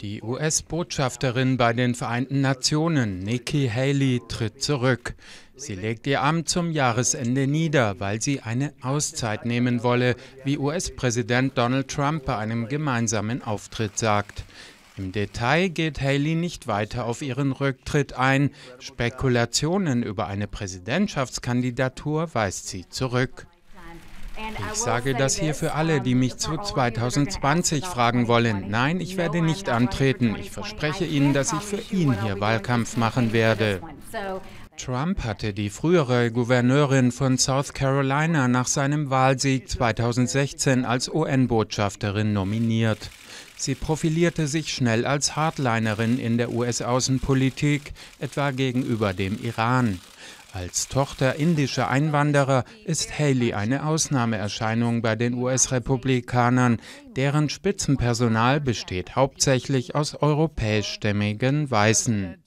Die US-Botschafterin bei den Vereinten Nationen, Nikki Haley, tritt zurück. Sie legt ihr Amt zum Jahresende nieder, weil sie eine Auszeit nehmen wolle, wie US-Präsident Donald Trump bei einem gemeinsamen Auftritt sagt. Im Detail geht Haley nicht weiter auf ihren Rücktritt ein. Spekulationen über eine Präsidentschaftskandidatur weist sie zurück. Ich sage das hier für alle, die mich zu 2020 fragen wollen. Nein, ich werde nicht antreten. Ich verspreche Ihnen, dass ich für ihn hier Wahlkampf machen werde. Trump hatte die frühere Gouverneurin von South Carolina nach seinem Wahlsieg 2016 als UN-Botschafterin nominiert. Sie profilierte sich schnell als Hardlinerin in der US-Außenpolitik, etwa gegenüber dem Iran. Als Tochter indischer Einwanderer ist Haley eine Ausnahmeerscheinung bei den US-Republikanern, deren Spitzenpersonal besteht hauptsächlich aus europäischstämmigen Weißen.